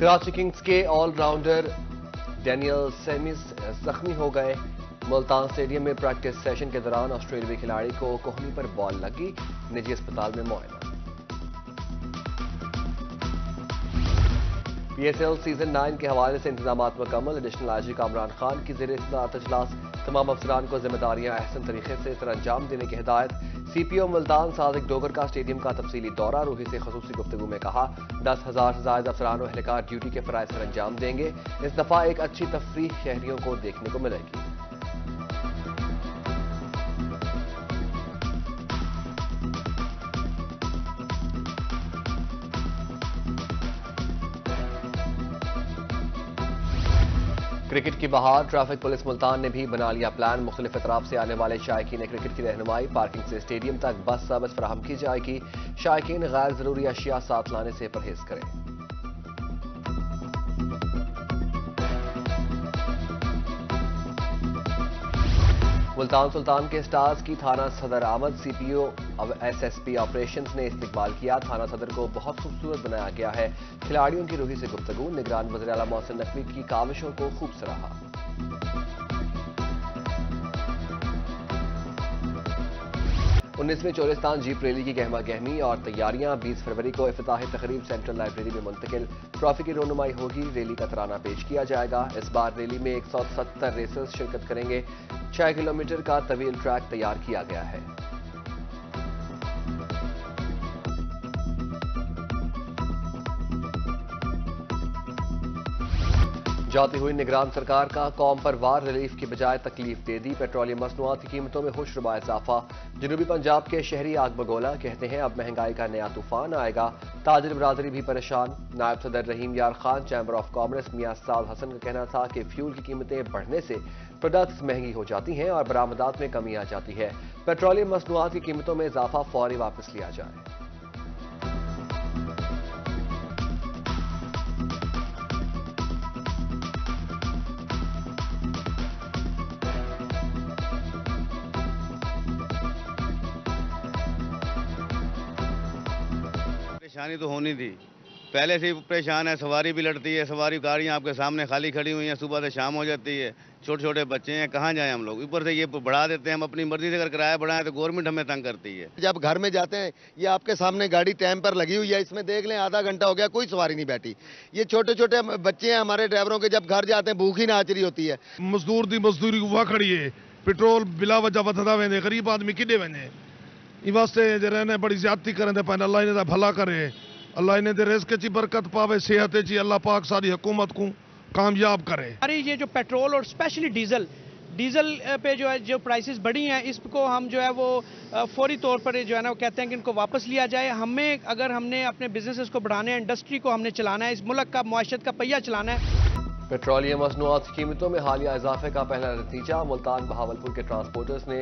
Karachi Kings के all rounder Daniel Sams जख्मी हो गए। मुल्तान स्टेडियम में प्रैक्टिस सेशन के दौरान ऑस्ट्रेलियाई खिलाड़ी को कोहनी पर बॉल लगी। निजी अस्पताल में मुआयना पीएसएल सीज़न 9 के हवाले से इंतज़ाम मुकम्मल। एडिशनल आईजी कामरान खान की जेर अजलास तमाम अफसरान को जिम्मेदारियाँ अहसन तरीके से सर अंजाम देने की हिदायत ओ मुल्तान साजिक डोगर का स्टेडियम का तफसीली दौरा रूही से खसूसी गुफ्तु में कहा। दस हज़ार से ज़्यादा अफसरान एहलकार ड्यूटी के फराज सर अंजाम देंगे। इस दफ़ा एक अच्छी तफरी शहरियों को देखने को मिलेगी। क्रिकेट की बहार, ट्रैफ़िक पुलिस मुल्तान ने भी बना लिया प्लान। मुख्तलिफ़ अतराफ से आने वाले शायकीन क्रिकेट की रहनुमाई। पार्किंग से स्टेडियम तक बस सर्विस फराहम की जाएगी। शायक गैर ज़रूरी अशिया साथ लाने से परहेज करें। मुल्तान सुल्तान के स्टार्स की थाना सदर आमद, सीपीओ एसएसपी ऑपरेशंस ने इस्तेमाल किया। थाना सदर को बहुत खूबसूरत बनाया गया है। खिलाड़ियों की रूही से गुप्तगु निगरान वजी अला मोहसिन नकवी की काविशों को खूब सराहा। उन्नीसवीं चोलिस्तान जीप रैली की गहमा गहमी और तैयारियाँ। 20 फरवरी को इफ्ताह तकरीब सेंट्रल लाइब्रेरी में मुंतकिल। ट्रॉफी की रोनुमाई होगी। रैली का तराना पेश किया जाएगा। इस बार रैली में 170 रेसर्स शिरकत करेंगे। छह किलोमीटर का तवील ट्रैक तैयार किया गया है। जाती हुई निगरान सरकार का कौम पर वार रिलीफ की बजाय तकलीफ़ दे दी। पेट्रोलियम मसनुआत की कीमतों में खुशरुबा इजाफा। जनूबी पंजाब के शहरी आग बगोला कहते हैं, अब महँगाई का नया तूफ़ान आएगा। ताजर बरादरी भी परेशान। नायब सदर रहीम यार खान, चैम्बर ऑफ़ कॉमर्स मियाँ साद हसन का कहना था कि फ्यूल की कीमतें बढ़ने से प्रोडक्ट्स महँगी हो जाती हैं और बरामदात में कमी आ जाती है। पेट्रोलियम मसनुआत की कीमतों में इजाफा फौरी वापस लिया जाए। परेशानी तो होनी थी। पहले से ही परेशान है सवारी भी लड़ती है सवारी गाड़ियाँ आपके सामने खाली खड़ी हुई हैं सुबह से शाम हो जाती है छोटे छोटे बच्चे हैं कहाँ जाएँ हम लोग? ऊपर से ये बढ़ा देते हैं हम अपनी मर्ज़ी से अगर किराया बढ़ाएँ तो गवर्नमेंट हमें तंग करती है। जब घर में जाते हैं ये आपके सामने गाड़ी टाइम पर लगी हुई है इसमें देख लें आधा घंटा हो गया कोई सवारी नहीं बैठी। ये छोटे छोटे बच्चे हैं हमारे ड्राइवरों के जब घर जाते हैं भूख ही नाच रही होती है। मजदूर की मजदूरी वह खड़ी है। पेट्रोल बिला वजह वधदा वेंदे गरीब आदमी किडे वेंदे। इन वास्ते जरा बड़ी ज्यादती करें पैन। अल्लाह इन्हें भला करे। अल्लाह इन्हें रिस्क ची बरकत पावे सेहत ची। अल्लाह पाक सारी हुकूमत को कामयाब करे। अरे ये जो पेट्रोल और स्पेशली डीजल डीजल पे जो है जो प्राइसेस बढ़ी हैं इसको हम जो है वो फौरी तौर पर जो है ना वो कहते हैं कि इनको वापस लिया जाए। हमें अगर हमने अपने बिजनेसेस को बढ़ाना है इंडस्ट्री को हमने चलाना है इस मुल्क का मुआशत का पहिया चलाना है। पेट्रोलियम मसनूआत की कीमतों में हालिया इजाफे का पहला नतीजा मुल्तान बहावलपुर के ट्रांसपोर्टर्स ने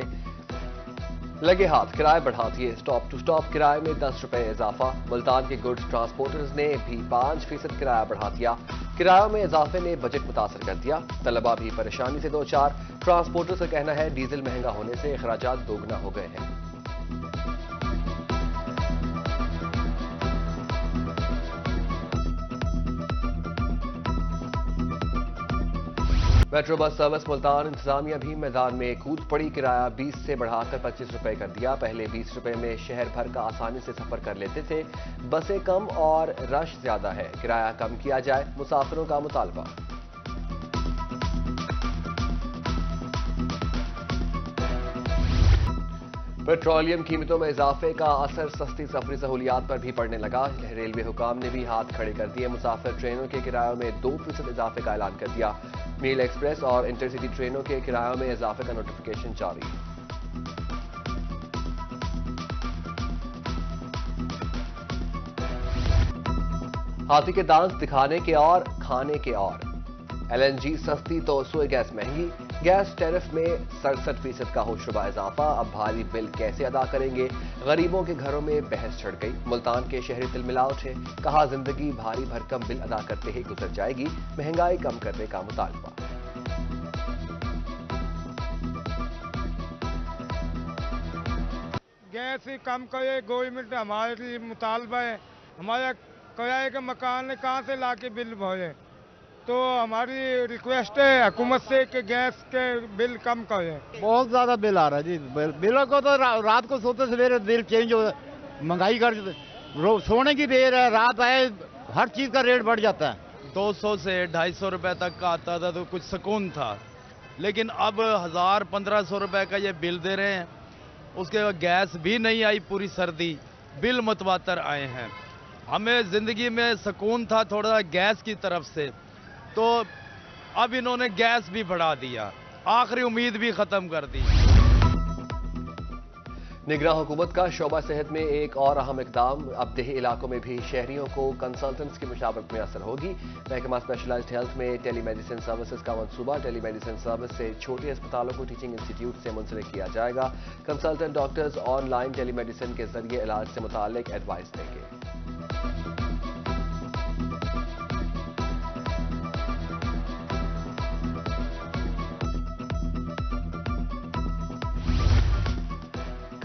लगे हाथ किराए बढ़ा दिए स्टॉप टू स्टॉप किराए में दस रुपए इजाफा। मुल्तान के गुड्स ट्रांसपोर्टर्स ने भी पाँच फ़ीसद किराया बढ़ा दिया। किरायों में इजाफे ने बजट मुतासर कर दिया। तलबा भी परेशानी से दो चार। ट्रांसपोर्टर्स का कहना है, डीजल महँगा होने से अखराज दोगुना हो गए हैं। मेट्रो बस सर्विस मुल्तान इंतजामिया भी मैदान में कूद पड़ी, किराया 20 से बढ़ाकर 25 रुपए कर दिया। पहले 20 रुपए में शहर भर का आसानी से सफ़र कर लेते थे। बसें कम और रश ज़्यादा है। किराया कम किया जाए, मुसाफिरों का मुतालबा। पेट्रोलियम कीमतों में इजाफे का असर, सस्ती सफरी सहूलियात पर भी पड़ने लगा। रेलवे हुकाम ने भी हाथ खड़े कर दिए। मुसाफिर ट्रेनों के किरायों में दो फ़ीसद इजाफे का ऐलान कर दिया। मेल एक्सप्रेस और इंटरसिटी ट्रेनों के किरायों में इजाफे का नोटिफिकेशन जारी। हाथी के दांत दिखाने के और खाने के और। एलएनजी सस्ती तो सोए गैस महँगी गैस टैरिफ में सड़सठ फ़ीसद का होशरुबा इजाफा। अब भारी बिल कैसे अदा करेंगे? गरीबों के घरों में बहस चढ़ गई। मुल्तान के शहरी तिलमिलाव थे कहा, ज़िंदगी भारी भरकम बिल अदा करते ही गुजर जाएगी। महँगाई कम करने का मुतालबा। गैस कम करे गवर्नमेंट हमारे लिए मुतालबा है। हमारा किराए के मकान कहाँ से ला के बिल भरे? तो हमारी रिक्वेस्ट है हुकूमत से कि गैस के बिल कम करें। बहुत ज़्यादा बिल आ रहा है जी। बिल बिलों को तो रा, रात को सोते सवेरे बिल चेंज हो महँगाई कर सोने की देर है रात आए हर चीज़ का रेट बढ़ जाता है। 200 से 250 रुपए तक का आता था तो कुछ सुकून था। लेकिन अब हज़ार पंद्रह सौ रुपए का ये बिल दे रहे हैं। उसके बाद गैस भी नहीं आई पूरी सर्दी। बिल मतवातर आए हैं। हमें ज़िंदगी में सुकून था थोड़ा गैस की तरफ़ से। तो अब इन्होंने गैस भी बढ़ा दिया। आखिरी उम्मीद भी खत्म कर दी। निगरान हुकूमत का शोबा सेहत में एक और अहम इकदाम। अब देही इलाकों में भी शहरियों को कंसल्टेंट्स की मुशावरत में असर होगी। महकमा स्पेशलाइज्ड हेल्थ में टेली मेडिसिन सर्विसेज़ का मनसूबा टेली मेडिसिन सर्विस से छोटे अस्पतालों को टीचिंग इंस्टीट्यूट से मुंसलिक किया जाएगा। Consultant doctors online telemedicine के ज़रिए इलाज से मुतालिक एडवाइस देंगे।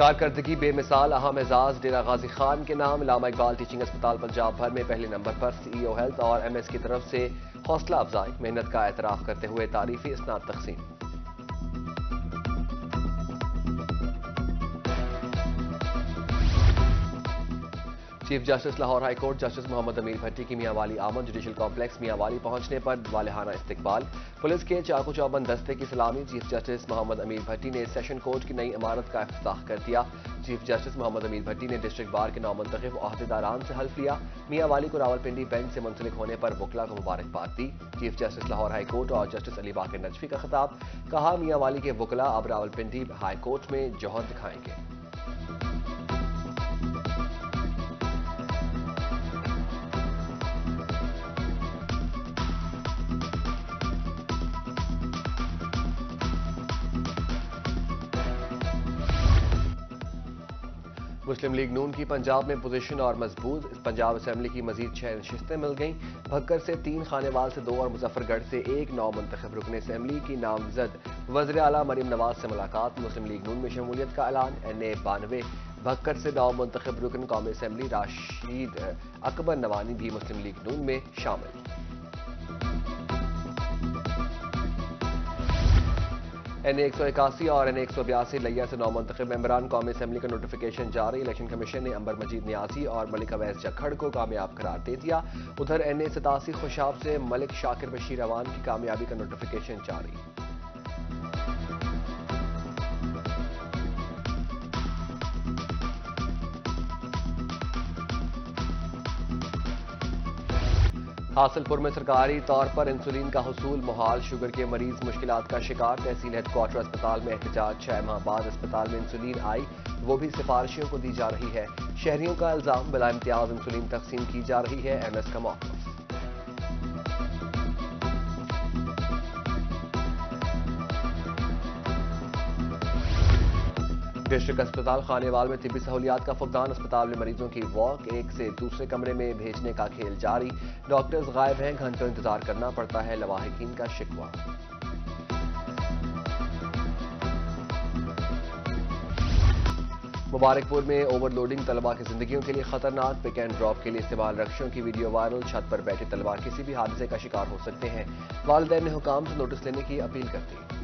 कारकर्दगी बेमिसाल अहम एजाज डेरा गाजी खान के नाम। लामा इकबाल टीचिंग अस्पताल पंजाब भर में पहले नंबर पर सीईओ हेल्थ और एमएस की तरफ़ से हौसला अफजाई। मेहनत का एतराफ करते हुए तारीफी स्नात तकसीम। Chief justice Lahore high court justice Mohammad Amir Bhatti की मियांवाली आमद जुडिशल कॉम्प्लेक्स मियांवाली पहुँचने पर वालहाना इस्तकबाल। पुलिस के चाकू चौबंद दस्ते की सलामी, चीफ जस्टिस मोहम्मद अमीर भट्टी ने सेशन कोर्ट की नई इमारत का अफ्ताह कर दिया। चीफ जस्टिस मोहम्मद अमीर भट्टी ने डिस्ट्रिक्ट बार के नामंतखब अहदेदारान से हल्फ लिया। मियांवाली को रावलपिंडी बेंच से मुंसलिक होने पर वकला को मुबारकबाद दी। Chief justice Lahore high court और जस्टिस अली बाकर नजफी का खिताब। कहा, मियांवाली के वकला अब रावलपिंडी हाई कोर्ट में जौहर दिखाएँगे। मुस्लिम लीग नून की पंजाब में पोजीशन और मज़बूत। पंजाब असेंबली की मजीद छह नशस्तें मिल गईं। भक्कर से तीन, खानेवाल से दो और मुजफ्फरगढ़ से एक नौ मंतखब रुकन असेंबली की नामजद वजर अला मरीम नवाज़ से मुलाकात। मुस्लिम लीग नून में शमूलियत का ऐलान, एन ए बानवे। भक्कर से नौ मंतखब रुकन कौमी असेंबली, राशिद अकबर नवानी भी मुस्लिम लीग नून में शामिल। एन एक सौ इक्यासी और एन एक सौ बयासी लैया से नौ मंतखब मम्बरान कौमी असम्बली का नोटिफिकेशन जारी। इलेक्शन कमीशन ने अंबर मजीद न्यासी और मलिक अवैस जखड़ को कामयाब करार दे दिया। उधर एन ए सतासी खुशाब से मलिक शाकिर बशीर अवान की कामयाबी का नोटिफिकेशन जारी। हासिलपुर में सरकारी तौर पर इंसुलिन का हसूल मुहाल, शुगर के मरीज़ मुश्किल का शिकार, तहसील हेडक्वार्टर अस्पताल में एहतजाज, छह माह बाद अस्पताल में इंसुलिन आई, वो भी सिफारिशों को दी जा रही है। शहरियों का इल्ज़ाम, बिला इम्तियाज़, इंसुलिन तकसीम की जा रही है एमएस का मौकफ डिस्ट्रिक्ट अस्पताल खानेवाल में तिबी सहूलियात का फुकदान। अस्पताल में मरीजों की वॉक एक से दूसरे कमरे में भेजने का खेल जारी। डॉक्टर्स गायब हैं, घंटों इंतज़ार करना पड़ता है, लवाहिकीन का शिकवा। मुबारकपुर में ओवरलोडिंग तलबा की जिंदगियों के लिए खतरनाक पिक एंड ड्रॉप के लिए इस्तेमाल। रक्षों की वीडियो वायरल, छत पर बैठे तलबा किसी भी हादसे का शिकार हो सकते हैं। वालदेन ने हुकाम से नोटिस लेने की अपील कर दी।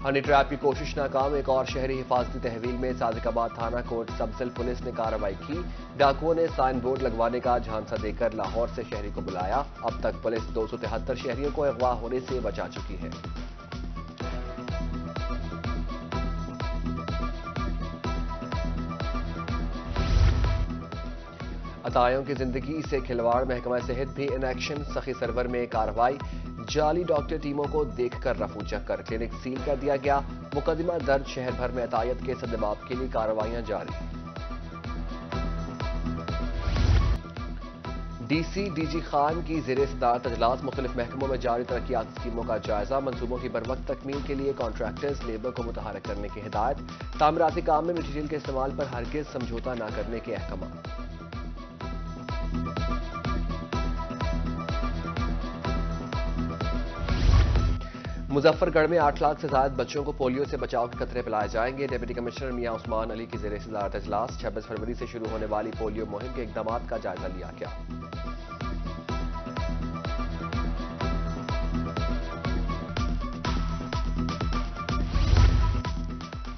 हनी ट्रैप की कोशिश नाकाम, एक और शहरी हिफाजती तहवील में सादिकाबाद थाना कोर्ट सबसिल पुलिस ने कार्रवाई की। डाकुओं ने साइन बोर्ड लगवाने का झांसा देकर लाहौर से शहरी को बुलाया। अब तक पुलिस दो सौ तिहत्तर शहरियों को अगवा होने से बचा चुकी है। अतायों की ज़िंदगी से खिलवाड़, महकमा सेहत भी इन एक्शन, सखी सरवर में कार्रवाई। जाली डॉक्टर टीमों को देखकर रफू चक्कर। क्लिनिक सील कर दिया गया। मुकदमा दर्ज, शहर भर में अतायत के सदमाप के लिए कार्रवाइयाँ जारी। डीसी, डीजी खान की जेर सदारत अजलास मुख्तलिफ़ महकमों में जारी तरक्यात स्कीमों का जायजा, मंसूबों की बर वक्त तकमील के लिए कॉन्ट्रैक्टर्स लेबर को मुतहरक करने की हिदायत। तामीराती काम में मटीरियल के इस्तेमाल पर हरगिज समझौता न करने के अहकाम। मुजफ्फरगढ़ में आठ लाख से ज़्यादा बच्चों को पोलियो से बचाव के कतरे पिलाए जाएँगे। डिप्टी कमिश्नर मियाँ उस्मान अली की जेर सदारत अजलास छब्बीस फरवरी से शुरू होने वाली पोलियो मुहिम के इकदाम का जायजा लिया गया।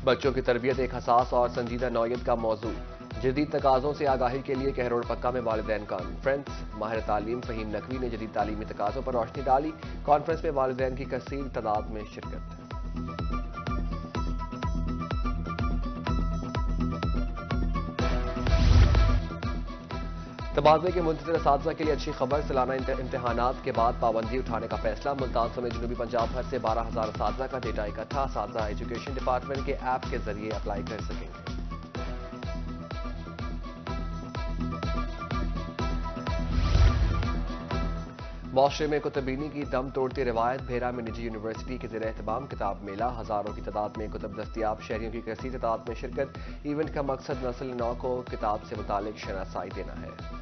बच्चों की तरबियत एक हसास और संजीदा नौयत का मौजू। जदीद तकाजों से आगाही के लिए कहरोड़ पक्का में वालदेन कॉन्फ्रेंस। माहिर तालीम फहीम नकवी ने जदीद तालीमी तकाजों पर रोशनी डाली। कॉन्फ्रेंस में वालदेन की कसीर तादाद में शिरकत। तबादले के मुंतर इस के लिए अच्छी खबर, सालाना इम्तहान के बाद पाबंदी उठाने का फैसला। मुल्तान समेत जनूबी पंजाब भर से बारह हज़ार इस का डेटा इकट्ठा। इस एजुकेशन डिपार्टमेंट के ऐप के ज़रिए अप्लाई कर सकेंगे। माशरे में कुतबीनी की दम तोड़ती रवायत, भेरा में निजी यूनिवर्सिटी के जेर अहतमाम किताब मेला, हज़ारों की तादाद में कुतब दस्तियाब शहरियों की कसी तादाद में शिरकत, इवेंट का मकसद नस्ल नौ को किताब से मुतल शनासाई देना है।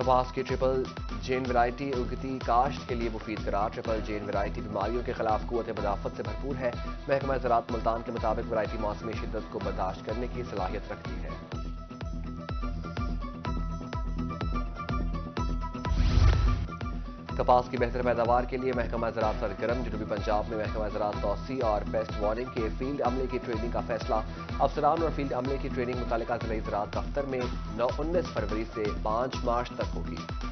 कपास की ट्रिपल जेन वैरायटी उगती काश्त के लिए मुफीद करार। ट्रिपल जेन वैरायटी बीमारियों के खिलाफ कुत मदाफत से भरपूर है। महकमा ज़रात मुल्तान के मुताबिक वैरायटी मौसमी शिदत को बर्दाश्त करने की सलाहियत रखती है। कपास की बेहतर पैदावार के लिए महकमा ज़रात सरगर्म, जनूबी पंजाब में महकमा ज़रात तोसी और पेस्ट वार्निंग के फ़ील्ड अमले की ट्रेनिंग का फैसला। अफसरान और फ़ील्ड अमले की ट्रेनिंग मुतल ज़िले ज़रात दफ्तर में नौ उन्नीस फरवरी से पाँच मार्च तक होगी।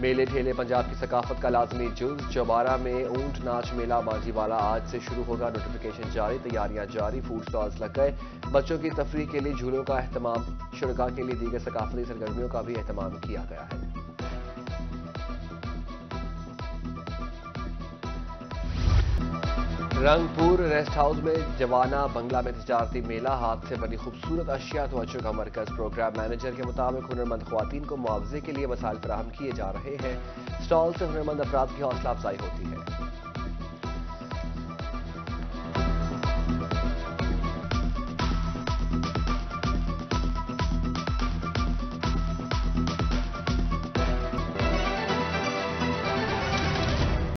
मेले ठेले पंजाब की सकाफत का लाजमी जुज चौबारा में ऊँट नाच मेला बाजीवाला आज से शुरू होगा। नोटिफिकेशन जारी, तैयारियाँ जारी फ़ूड स्टॉल्स लग गए। बच्चों की तफरी के लिए झूलों का अहतमाम शुरा के लिए दीगर सकाफती सरगर्मियों का भी अहतमाम किया गया है। रंगपुर रेस्ट हाउस में जवाना बंगला में तजारती मेला, हाथ से बनी खूबसूरत अशिया तोज्जो का मरकज प्रोग्राम मैनेजर के मुताबिक हुनरमंद खुवान को मुआवजे के लिए मसाइल फराहम किए जा रहे हैं। स्टॉल से हुनरमंद अफराद की हौसला अफजाई होती है।